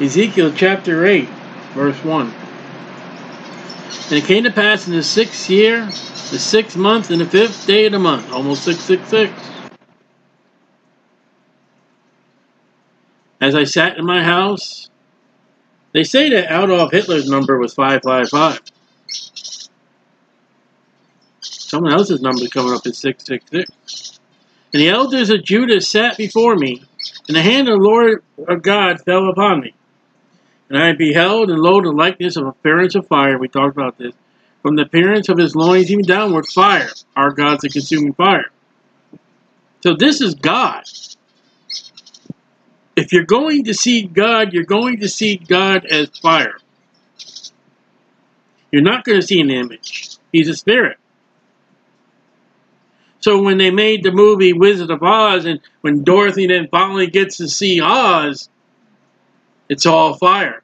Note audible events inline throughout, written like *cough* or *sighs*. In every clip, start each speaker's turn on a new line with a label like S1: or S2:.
S1: Ezekiel chapter 8, verse 1. And it came to pass in the sixth year, the sixth month, and the fifth day of the month, almost 666. As I sat in my house, they say that Adolf Hitler's number was 555. Someone else's number coming up is 666. And the elders of Judah sat before me, and the hand of the Lord of God fell upon me. And I beheld, and lo, the likeness of appearance of fire. We talked about this. From the appearance of his loins even downward, fire. Our God's a consuming fire. So this is God. If you're going to see God, you're going to see God as fire. You're not going to see an image. He's a spirit. So when they made the movie Wizard of Oz, and when Dorothy then finally gets to see Oz, it's all fire.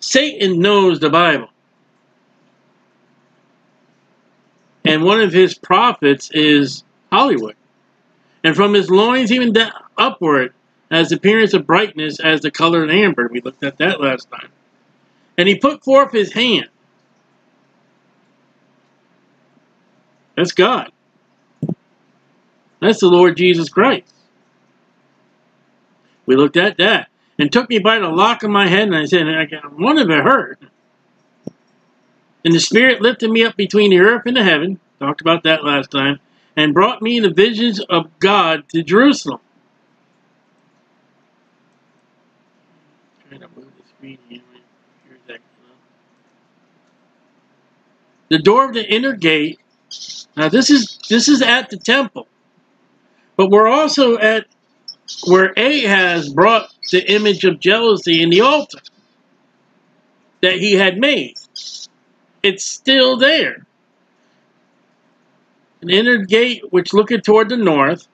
S1: Satan knows the Bible. And one of his prophets is Hollywood. And from his loins even upward has appearance of brightness as the color of amber. We looked at that last time. And he put forth his hand. That's God. That's the Lord Jesus Christ. We looked at that. And took me by the lock of my head, and I said, I got one of it hurt. And the Spirit lifted me up between the earth and the heaven. Talked about that last time. And brought me the visions of God to Jerusalem. The door of the inner gate. Now this is this is at the temple. But we're also at where Ahaz brought the image of jealousy in the altar that he had made. It's still there. An inner gate which looketh toward the north.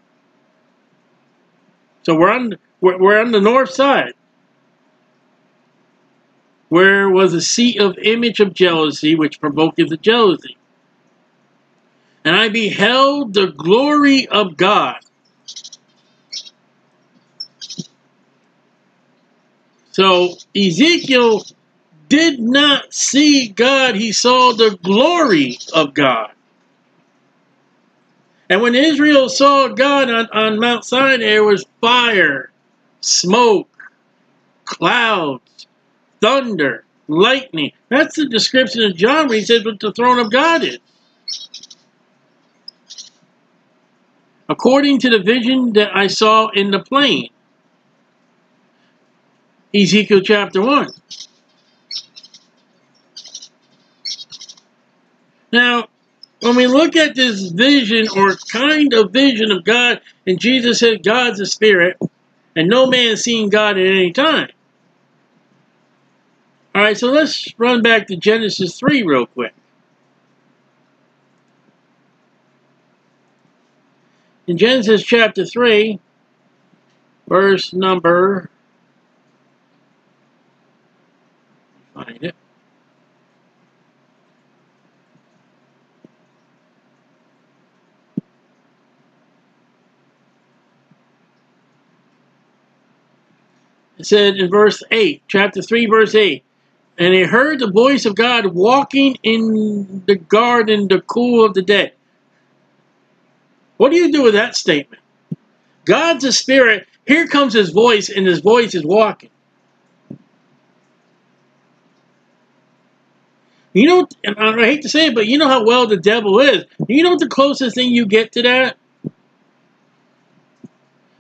S1: So we're on we're, we're on the north side. Where was a seat of image of jealousy which provoketh the jealousy. And I beheld the glory of God So Ezekiel did not see God, he saw the glory of God. And when Israel saw God on, on Mount Sinai, there was fire, smoke, clouds, thunder, lightning. That's the description of John where he says what the throne of God is. According to the vision that I saw in the plain. Ezekiel chapter 1. Now, when we look at this vision or kind of vision of God, and Jesus said God's a spirit, and no man seen God at any time. All right, so let's run back to Genesis 3 real quick. In Genesis chapter 3, verse number find it. It said in verse 8, chapter 3, verse 8, And he heard the voice of God walking in the garden, the cool of the day. What do you do with that statement? God's a spirit. Here comes his voice, and his voice is walking. You know, and I hate to say it, but you know how well the devil is. You know what the closest thing you get to that?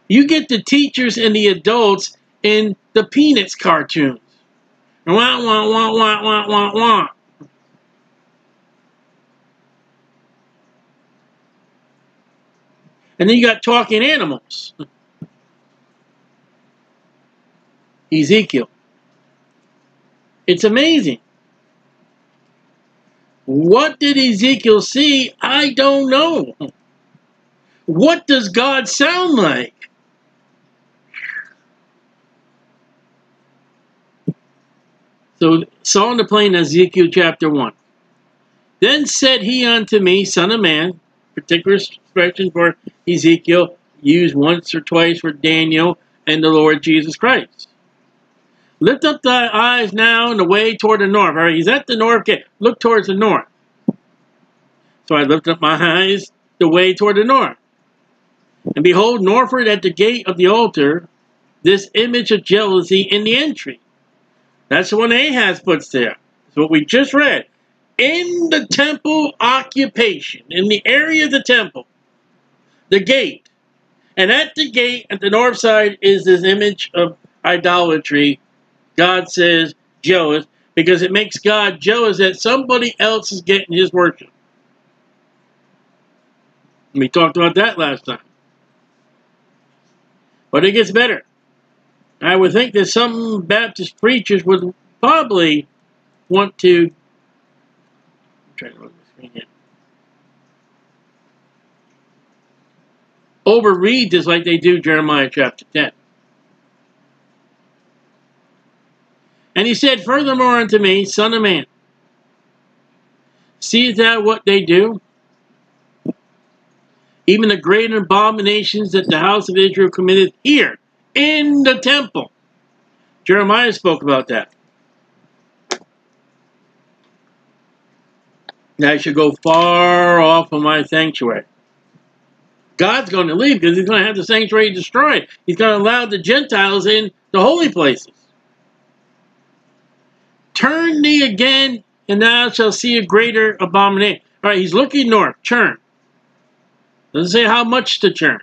S1: You get the teachers and the adults in the Peanuts cartoons. Wah, wah, wah, wah, wah, wah, wah. And then you got talking animals. *laughs* Ezekiel. It's amazing. What did Ezekiel see? I don't know. What does God sound like? So, saw on the plain Ezekiel chapter 1. Then said he unto me, Son of man, particular expression for Ezekiel, used once or twice for Daniel, and the Lord Jesus Christ. Lift up thy eyes now and the way toward the north. All right, he's at the north gate. Look towards the north. So I lifted up my eyes the way toward the north. And behold, northward at the gate of the altar, this image of jealousy in the entry. That's the one Ahaz puts there. It's what we just read. In the temple occupation, in the area of the temple, the gate. And at the gate, at the north side, is this image of idolatry. God says jealous because it makes God jealous that somebody else is getting his worship. We talked about that last time. But it gets better. I would think that some Baptist preachers would probably want to. to. Overread this like they do Jeremiah chapter 10. And he said, Furthermore unto me, Son of man, see thou what they do? even the great abominations that the house of Israel committed here in the temple. Jeremiah spoke about that. I should go far off of my sanctuary. God's going to leave because he's going to have the sanctuary destroyed. He's going to allow the Gentiles in the holy places. Turn thee again, and thou shalt see a greater abomination. All right, he's looking north. Turn. Doesn't say how much to churn.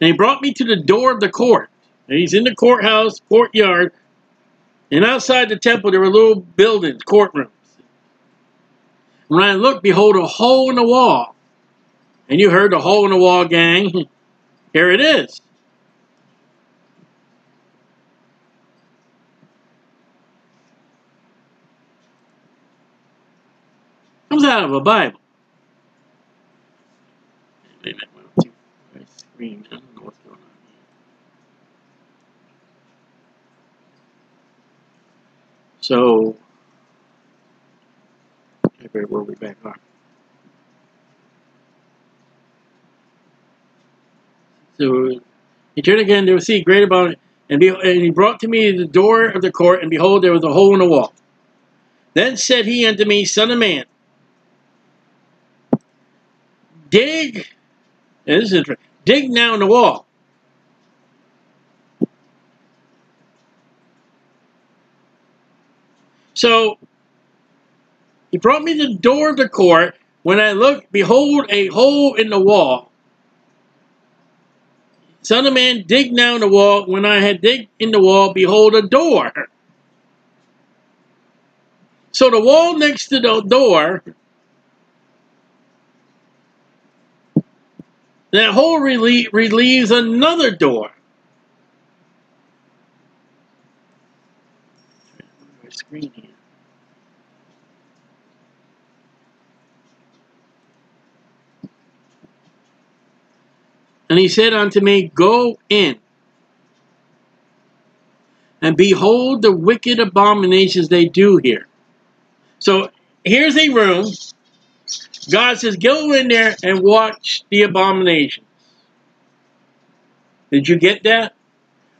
S1: And he brought me to the door of the court. And he's in the courthouse, courtyard. And outside the temple, there were little buildings, courtrooms. When I looked, behold, a hole in the wall. And you heard the hole in the wall, gang. *laughs* Here it is. Comes out of a Bible. Screen don't know what's going on here. So, okay, where we back on? So he turned again to see great about it, and, be, and he brought to me the door of the court, and behold, there was a hole in the wall. Then said he unto me, Son of man, dig this is interesting. Dig now in the wall. So he brought me to the door of the court. When I looked, behold, a hole in the wall. Son of man, dig down the wall. When I had digged in the wall, behold, a door. So the wall next to the door That hole relie relieves another door. Screen here. And he said unto me, Go in, and behold the wicked abominations they do here. So here's a room God says, go in there and watch the abominations. Did you get that?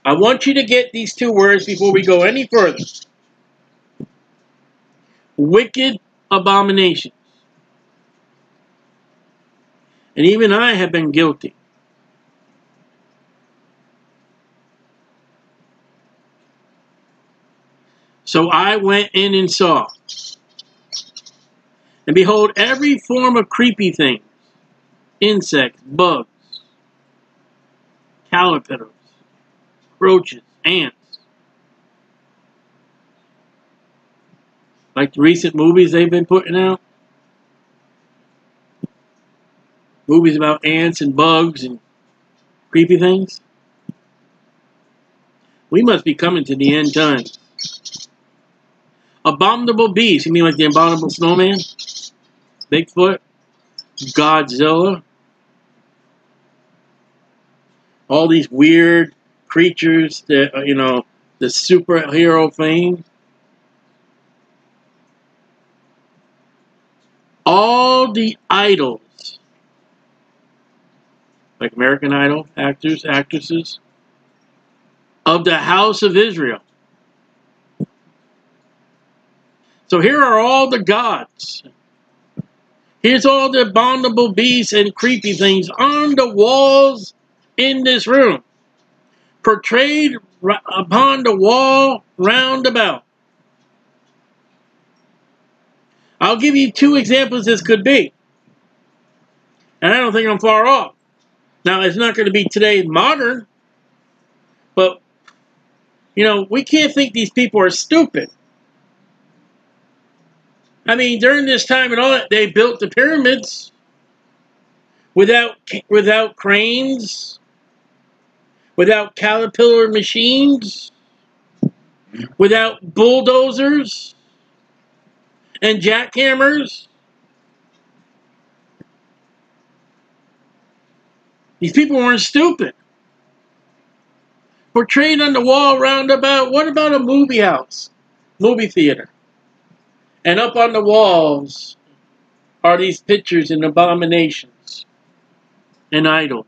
S1: I want you to get these two words before we go any further. Wicked abominations. And even I have been guilty. So I went in and saw. And behold, every form of creepy thing, insects, bugs, caterpillars, roaches, ants. Like the recent movies they've been putting out. Movies about ants and bugs and creepy things. We must be coming to the end times. Abominable beasts. You mean like the abominable snowman? Bigfoot, Godzilla, all these weird creatures that, uh, you know, the superhero fame. All the idols like American Idol actors, actresses, of the house of Israel. So here are all the gods. Here's all the abominable beasts and creepy things on the walls in this room, portrayed upon the wall round about. I'll give you two examples this could be. And I don't think I'm far off. Now, it's not going to be today modern, but, you know, we can't think these people are stupid. I mean, during this time and all that, they built the pyramids without without cranes, without caterpillar machines, without bulldozers and jackhammers. These people weren't stupid. Portrayed on the wall roundabout, what about a movie house? Movie theater. And up on the walls are these pictures and abominations and idols.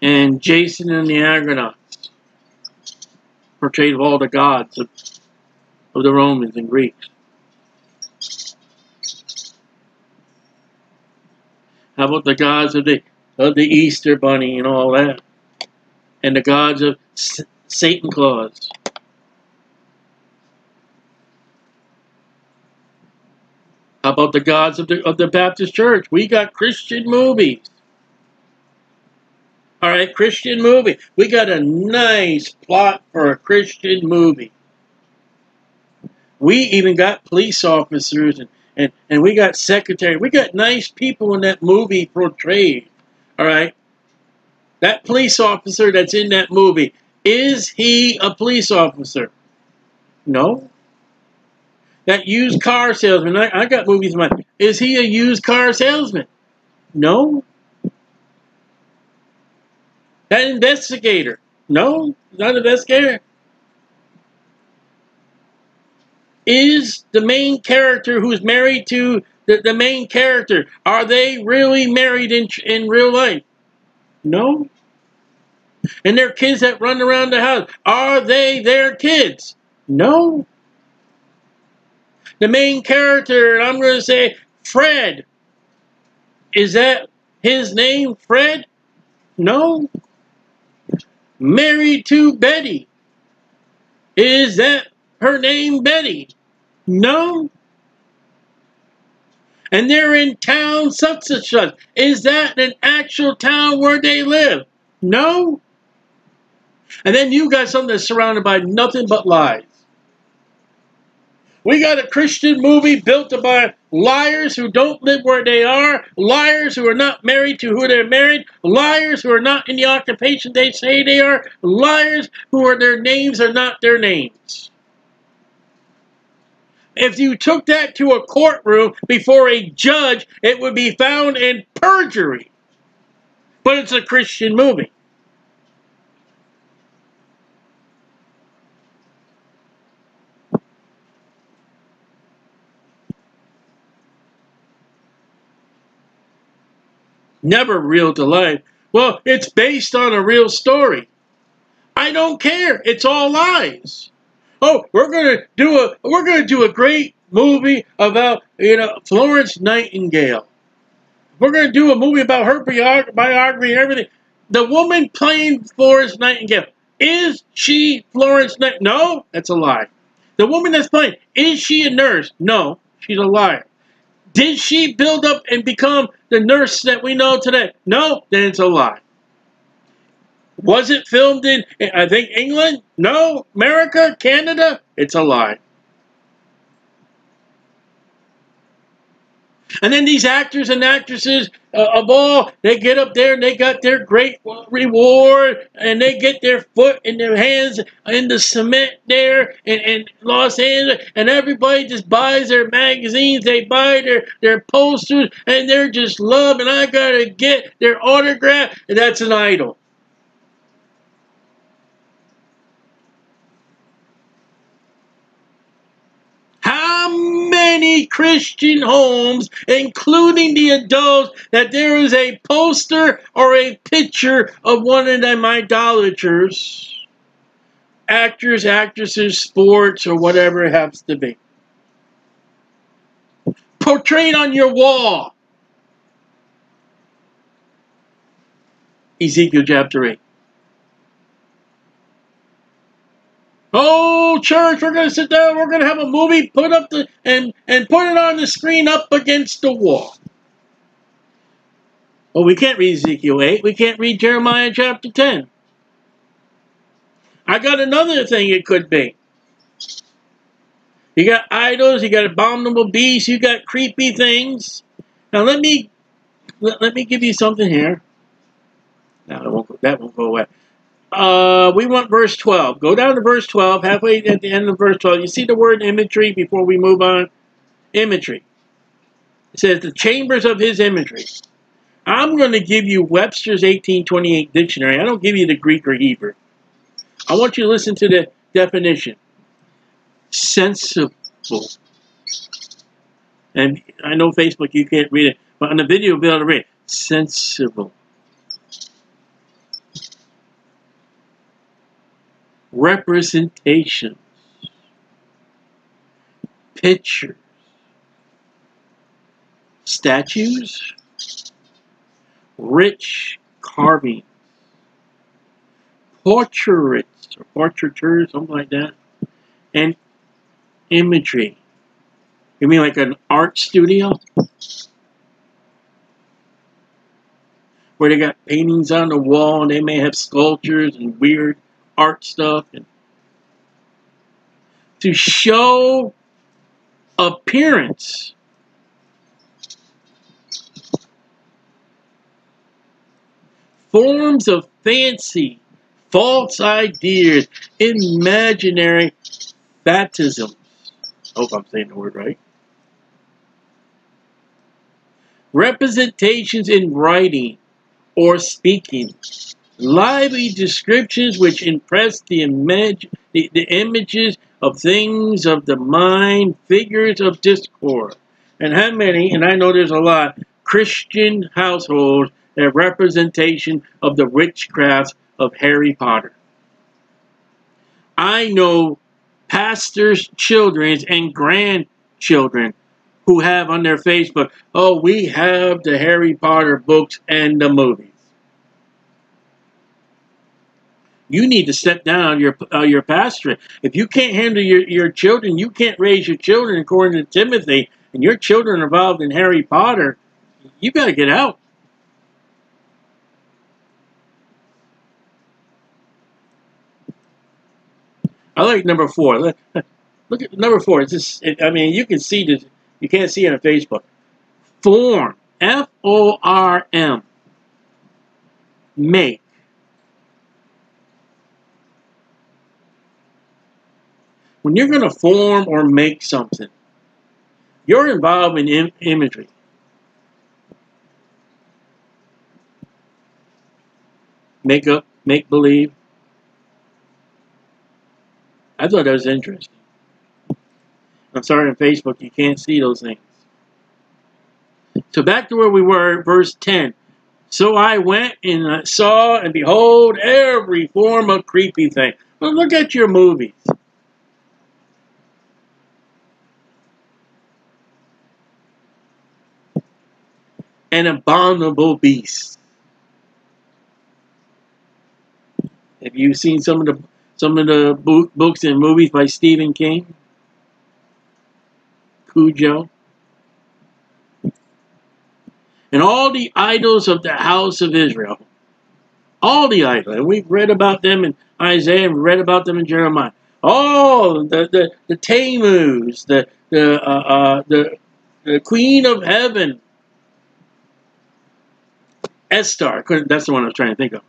S1: And Jason and the Argonauts portrayed of all the gods of, of the Romans and Greeks. How about the gods of the of the Easter Bunny and all that, and the gods of S Satan Claus? About the gods of the of the Baptist Church? We got Christian movies. All right, Christian movie. We got a nice plot for a Christian movie. We even got police officers and and, and we got secretary. We got nice people in that movie portrayed. All right. That police officer that's in that movie, is he a police officer? No. That used car salesman, I, I got movies in mind. Is he a used car salesman? No. That investigator? No, not an investigator. is the main character who's married to the, the main character, are they really married in, in real life? No. And their kids that run around the house, are they their kids? No. The main character, I'm going to say Fred, is that his name, Fred? No. Married to Betty, is that her name, Betty? No. And they're in town such and such. Is that an actual town where they live? No. And then you got something that's surrounded by nothing but lies. We got a Christian movie built by liars who don't live where they are, liars who are not married to who they're married, liars who are not in the occupation they say they are, liars who are their names are not their names. If you took that to a courtroom before a judge, it would be found in perjury. But it's a Christian movie. Never real to life. Well, it's based on a real story. I don't care. It's all lies oh, we're gonna do a we're gonna do a great movie about you know Florence Nightingale. We're gonna do a movie about her biography and everything. The woman playing Florence Nightingale is she Florence Nightingale? No, that's a lie. The woman that's playing is she a nurse? No, she's a liar. Did she build up and become the nurse that we know today? No, then it's a lie. Was it filmed in, I think, England? No. America? Canada? It's a lie. And then these actors and actresses uh, of all, they get up there and they got their great reward and they get their foot and their hands in the cement there in, in Los Angeles. And everybody just buys their magazines, they buy their, their posters and they're just love and I gotta get their autograph. And that's an idol. Many Christian homes, including the adults, that there is a poster or a picture of one of them idolaters, actors, actresses, sports, or whatever it happens to be. Portrayed on your wall. Ezekiel chapter 8. Oh, church, we're going to sit down, we're going to have a movie, put up the, and, and put it on the screen up against the wall. Well, we can't read Ezekiel 8. We can't read Jeremiah chapter 10. I got another thing it could be. You got idols, you got abominable beasts, you got creepy things. Now let me let, let me give you something here. Now that won't, that won't go away. Uh, we want verse 12. Go down to verse 12, halfway at the end of verse 12. You see the word imagery before we move on? Imagery. It says the chambers of his imagery. I'm going to give you Webster's 1828 dictionary. I don't give you the Greek or Hebrew. I want you to listen to the definition. Sensible. And I know Facebook, you can't read it, but on the video, you'll be able to read it. Sensible. Representations, pictures, statues, rich carvings, portraits or portraitures, something like that, and imagery. You mean like an art studio? Where they got paintings on the wall and they may have sculptures and weird art stuff and to show appearance. Forms of fancy false ideas imaginary phantasms. Hope i'm saying the word right. Representations in writing or speaking lively descriptions which impress the, image, the, the images of things of the mind, figures of discord. And how many, and I know there's a lot, Christian households have representation of the witchcraft of Harry Potter. I know pastors' children and grandchildren who have on their Facebook, oh, we have the Harry Potter books and the movies. You need to step down your uh, your pastorate. If you can't handle your, your children, you can't raise your children according to Timothy, and your children are involved in Harry Potter, you got to get out. I like number four. Look, *laughs* look at number four. It's just, it, I mean, you can see this. You can't see it on Facebook. Form. F O R M. Make. When you're going to form or make something, you're involved in Im imagery. Make up, make believe. I thought that was interesting. I'm sorry on Facebook you can't see those things. So back to where we were, verse 10. So I went and saw and behold every form of creepy thing. Well, look at your movies. An abominable beast. Have you seen some of the some of the book, books and movies by Stephen King? Cujo. And all the idols of the house of Israel. All the idols. And we've read about them in Isaiah and read about them in Jeremiah. Oh, the the, the Tammuz, the the uh, uh, the the Queen of Heaven, Estar. That's the one I was trying to think of.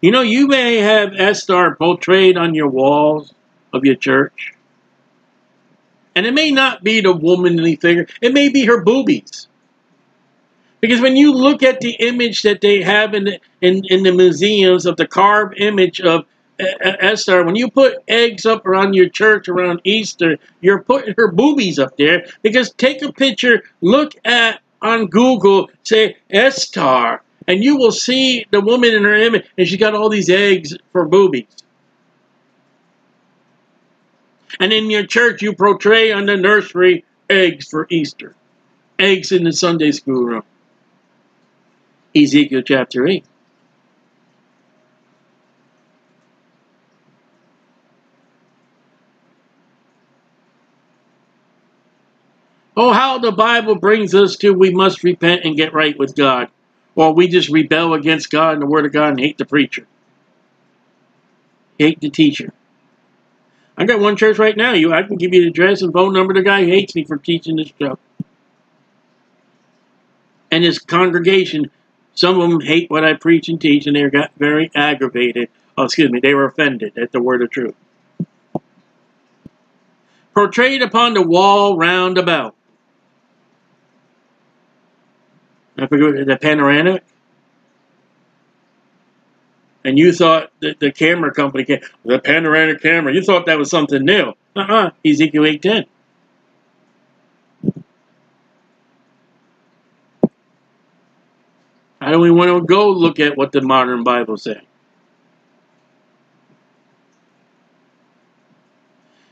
S1: You know, you may have Estar portrayed on your walls of your church. And it may not be the womanly figure. It may be her boobies. Because when you look at the image that they have in the, in, in the museums of the carved image of Esther, when you put eggs up around your church around Easter, you're putting her boobies up there because take a picture, look at on Google, say Esther, and you will see the woman in her image, and she's got all these eggs for boobies. And in your church, you portray on the nursery eggs for Easter, eggs in the Sunday school room. Ezekiel chapter 8. Oh, how the Bible brings us to we must repent and get right with God. Or we just rebel against God and the Word of God and hate the preacher. Hate the teacher. I got one church right now. You, I can give you the address and phone number. The guy hates me for teaching this stuff. And his congregation, some of them hate what I preach and teach, and they got very aggravated. Oh, excuse me, they were offended at the word of truth. Portrayed upon the wall round about. I forget the panoramic. And you thought that the camera company, the panoramic camera, you thought that was something new. Uh-uh, Ezekiel 8.10. How do we want to go look at what the modern Bible says?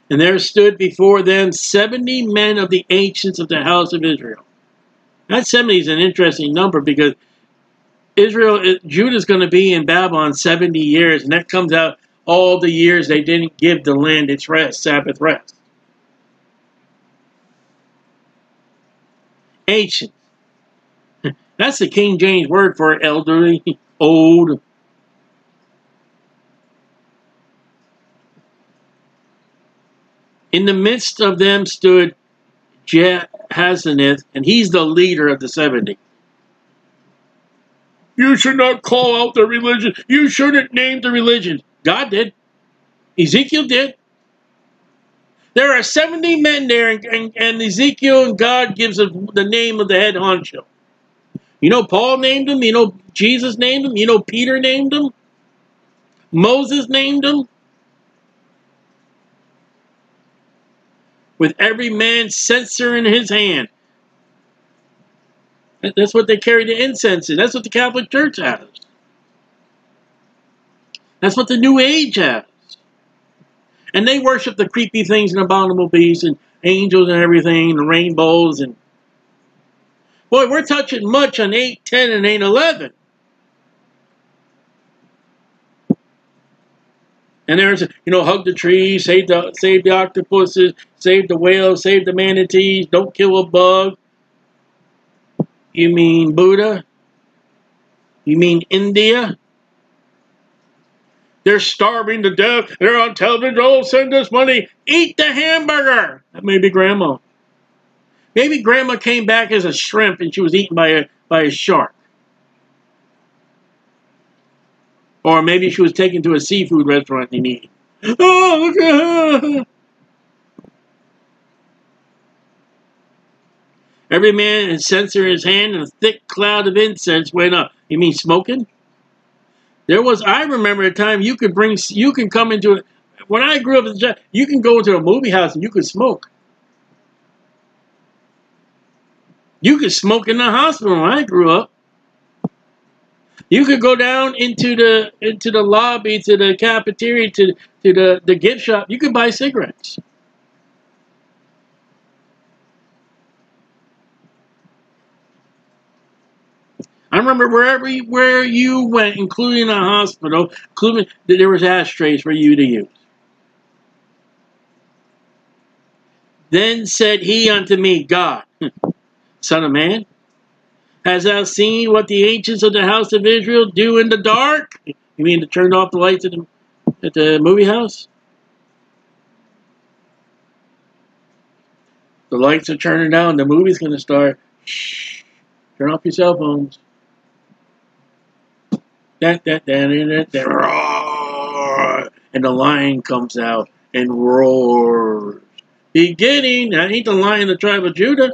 S1: And there stood before them 70 men of the ancients of the house of Israel. That 70 is an interesting number because Israel, uh, Judah is going to be in Babylon 70 years, and that comes out all the years they didn't give the land its rest, Sabbath rest. Ancient. *laughs* That's the King James word for elderly, *laughs* old. In the midst of them stood Jahaziel, and he's the leader of the 70. You should not call out the religion. You shouldn't name the religion. God did. Ezekiel did. There are 70 men there, and, and, and Ezekiel and God gives the name of the head honcho. You know Paul named him. You know Jesus named him. You know Peter named him. Moses named him. With every man's censer in his hand. That's what they carry the incense in. That's what the Catholic Church has. That's what the New Age has. And they worship the creepy things and abominable beasts and angels and everything, and rainbows and boy, we're touching much on 8, 10, and 8, 11. And there's, you know, hug the trees, save the, save the octopuses, save the whales, save the manatees, don't kill a bug. You mean Buddha? You mean India? They're starving to death. They're on television. Oh, send us money. Eat the hamburger. That may be grandma. Maybe grandma came back as a shrimp and she was eaten by a, by a shark. Or maybe she was taken to a seafood restaurant and eaten. Oh, God. Every man had censer in his hand, and a thick cloud of incense went up. You mean smoking? There was, I remember a time you could bring, you can come into it. When I grew up, you can go into a movie house and you could smoke. You could smoke in the hospital when I grew up. You could go down into the into the lobby, to the cafeteria, to to the, the gift shop. You could buy cigarettes. I remember wherever where you went, including a hospital, including that there was ashtrays for you to use. Then said he unto me, God, *laughs* Son of man, hast thou seen what the ancients of the house of Israel do in the dark? You mean to turn off the lights at the, at the movie house? The lights are turning down. The movie's going to start. Shh. Turn off your cell phones. That, that, that, that, roar, and the lion comes out and roars. Beginning, that ain't the lion of the tribe of Judah.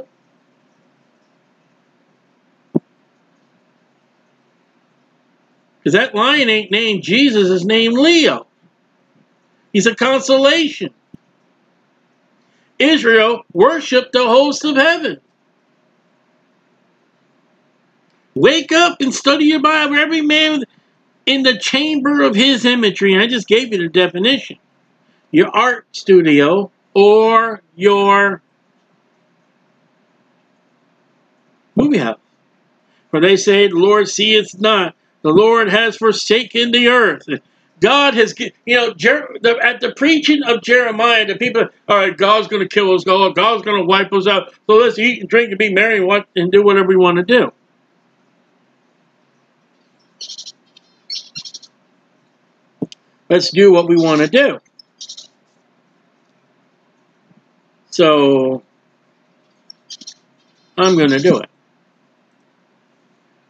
S1: Because that lion ain't named Jesus, it's named Leo. He's a consolation. Israel worshiped the host of heaven. Wake up and study your Bible. Every man in the chamber of his imagery. I just gave you the definition. Your art studio or your movie house. For they say, The Lord seeth not. The Lord has forsaken the earth. God has, you know, the, at the preaching of Jeremiah, the people, all right, God's going to kill us, God, God's going to wipe us out. So let's eat and drink and be merry and, and do whatever we want to do. Let's do what we want to do. So, I'm going to do it.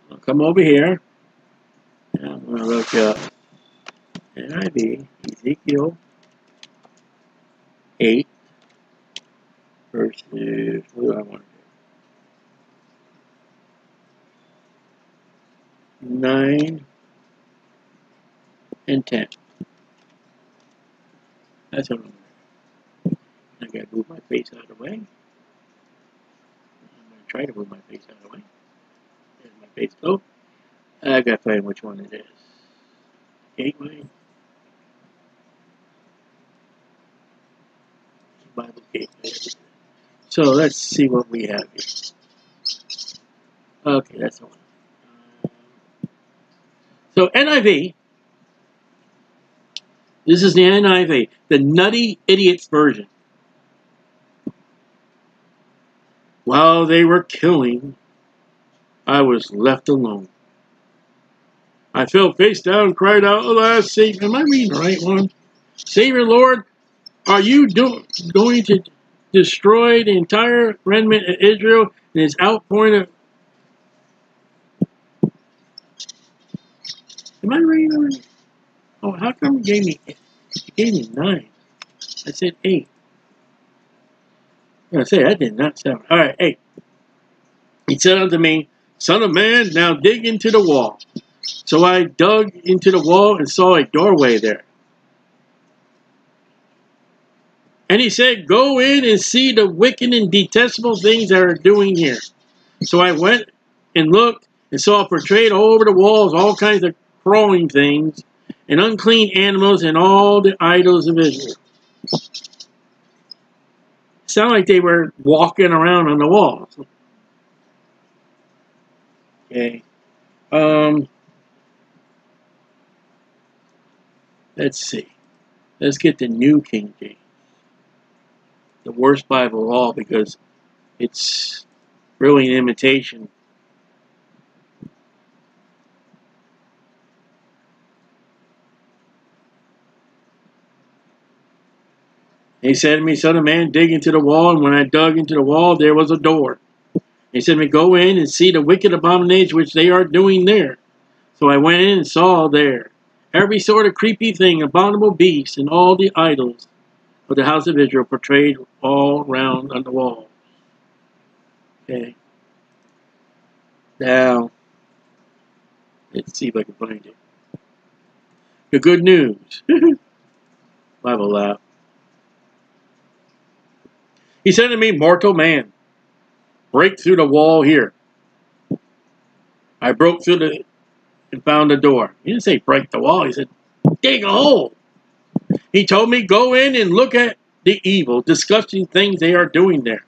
S1: I'll come over here. And I'm going to look up NIV, Ezekiel 8 verses, what do I want to do? 9 and 10. That's what I'm going to move my face out of the way. I'm going to try to move my face out of the way. There's my face go. I got to find which one it is. Gateway. Bible gateway. So let's see what we have here. Okay, that's the one. Uh, so NIV this is the NIV, the Nutty Idiots version. While they were killing, I was left alone. I fell face down, and cried out, Alas, Savior. Am I reading the right one? Savior, Lord, are you do, going to destroy the entire remnant of Israel and his outpouring of. Am I reading the right? Oh, how come you gave me, you gave me nine? I said eight. I say that did not sound. All right, eight. He said unto me, Son of man, now dig into the wall. So I dug into the wall and saw a doorway there. And he said, Go in and see the wicked and detestable things that are doing here. So I went and looked and saw portrayed all over the walls all kinds of crawling things and unclean animals and all the idols of Israel. Sound like they were walking around on the walls. Okay. Um, let's see. Let's get the New King James. The worst Bible of all because it's really an imitation he said to me, Son of man, dig into the wall. And when I dug into the wall, there was a door. He said to me, Go in and see the wicked abomination which they are doing there. So I went in and saw there every sort of creepy thing, abominable beast, and all the idols of the house of Israel portrayed all round on the walls. Okay. Now, let's see if I can find it. The good news. *laughs* Bible laugh. He said to me, Mortal man, break through the wall here. I broke through the and found a door. He didn't say break the wall. He said, dig a hole. He told me, go in and look at the evil, disgusting things they are doing there.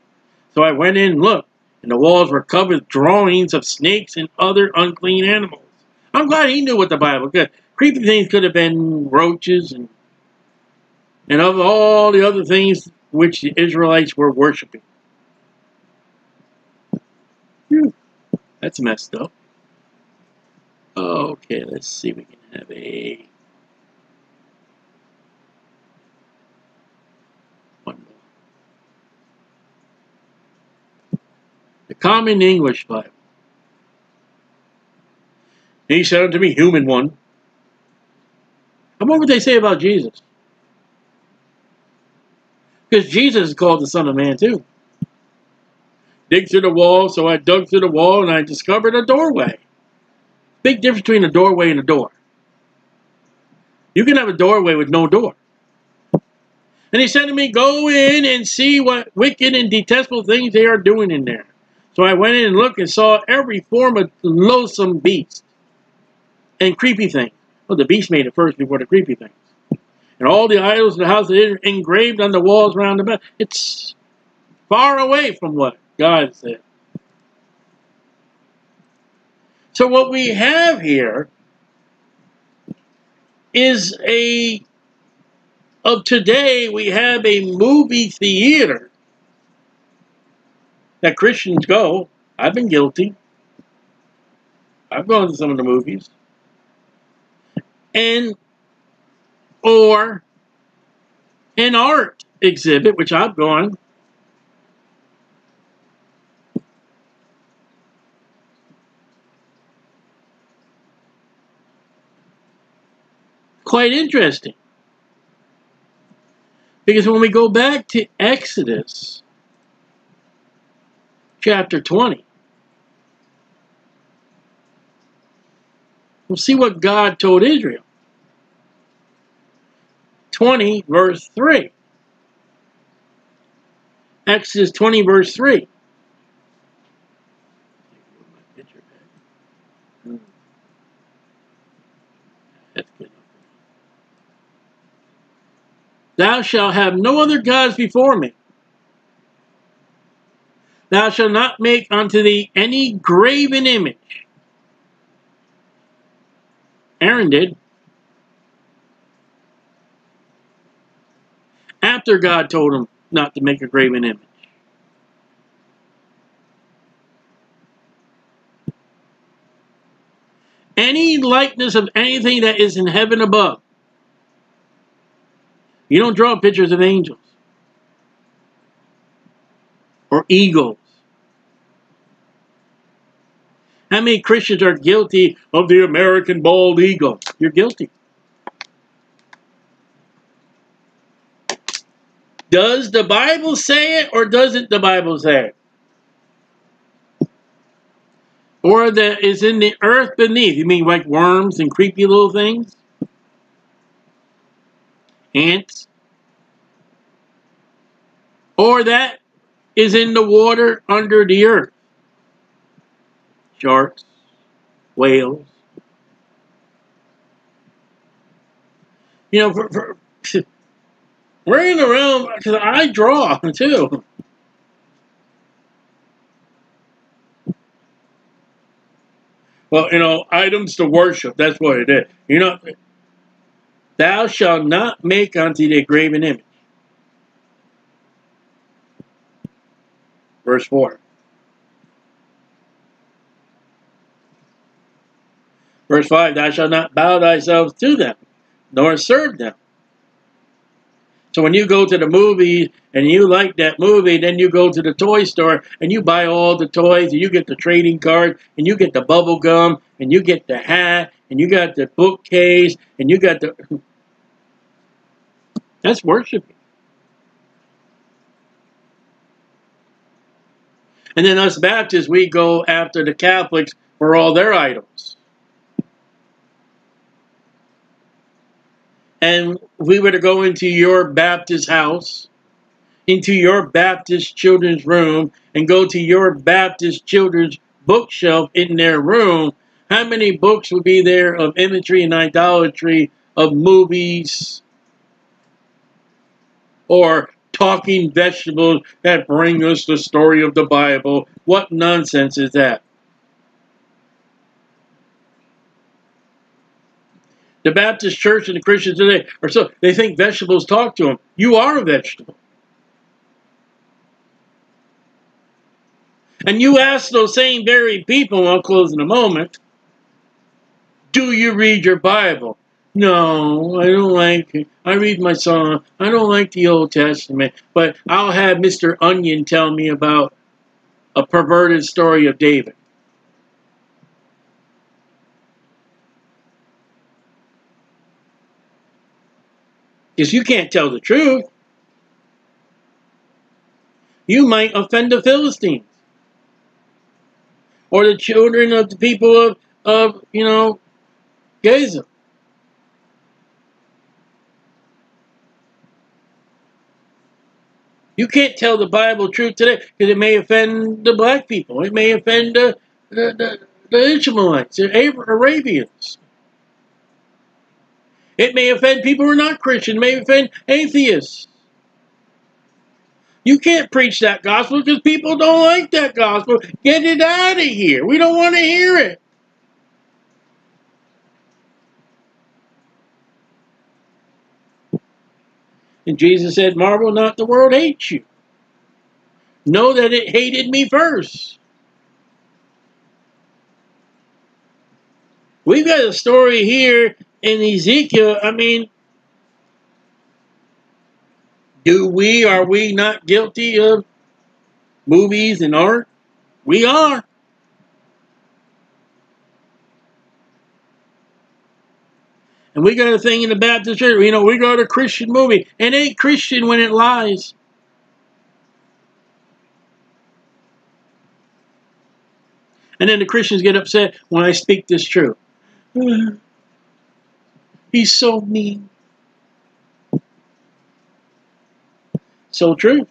S1: So I went in and looked, and the walls were covered with drawings of snakes and other unclean animals. I'm glad he knew what the Bible could. Creepy things could have been roaches and and of all the other things which the Israelites were worshiping. Whew, that's messed up. Okay, let's see we can have a one more. The Common English Bible. He said unto me, human one. About what they say about Jesus? Because Jesus is called the Son of Man too. Dig through the wall, so I dug through the wall and I discovered a doorway. Big difference between a doorway and a door. You can have a doorway with no door. And he said to me, Go in and see what wicked and detestable things they are doing in there. So I went in and looked and saw every form of loathsome beast and creepy thing. Well, the beast made it first before the creepy things. And all the idols of the house are engraved on the walls round about. It's far away from what God said. So what we have here is a of today we have a movie theater that Christians go. I've been guilty. I've gone to some of the movies. And or an art exhibit, which I've gone. Quite interesting. Because when we go back to Exodus chapter 20, we'll see what God told Israel. 20, verse 3. Exodus 20, verse 3. Thou shalt have no other gods before me. Thou shalt not make unto thee any graven image. Aaron did. After God told him not to make a graven image. Any likeness of anything that is in heaven above you don't draw pictures of angels or eagles. How many Christians are guilty of the American bald eagle? You're guilty. Does the Bible say it or doesn't the Bible say it? Or that is in the earth beneath. You mean like worms and creepy little things? ants, or that is in the water under the earth. Sharks, whales. You know, for, for the realm because I draw *laughs* too. Well, you know, items to worship. That's what it is. You know, Thou shalt not make unto thee a graven image. Verse 4. Verse 5, Thou shalt not bow thyself to them, nor serve them. So when you go to the movie and you like that movie, then you go to the toy store and you buy all the toys and you get the trading card and you get the bubble gum and you get the hat and you got the bookcase and you got the *laughs* that's worshiping. And then us Baptists, we go after the Catholics for all their idols. And we were to go into your Baptist house, into your Baptist children's room, and go to your Baptist children's bookshelf in their room, how many books would be there of imagery and idolatry of movies, or talking vegetables that bring us the story of the Bible. What nonsense is that? The Baptist church and the Christians today are so they think vegetables talk to them. You are a vegetable. And you ask those same very people, I'll close in a moment, do you read your Bible? No, I don't like it. I read my song. I don't like the Old Testament. But I'll have Mr. Onion tell me about a perverted story of David. Because you can't tell the truth. You might offend the Philistines. Or the children of the people of, of you know, Gaza. You can't tell the Bible truth today because it may offend the black people. It may offend the, the, the, the Ishmaelites, the Arabians. It may offend people who are not Christian. It may offend atheists. You can't preach that gospel because people don't like that gospel. Get it out of here. We don't want to hear it. And Jesus said, Marvel not, the world hates you. Know that it hated me first. We've got a story here in Ezekiel. I mean, do we, are we not guilty of movies and art? We are. And we got a thing in the Baptist church, you know, we got a Christian movie. It ain't Christian when it lies. And then the Christians get upset when I speak this truth. *sighs* *laughs* He's so mean. So true.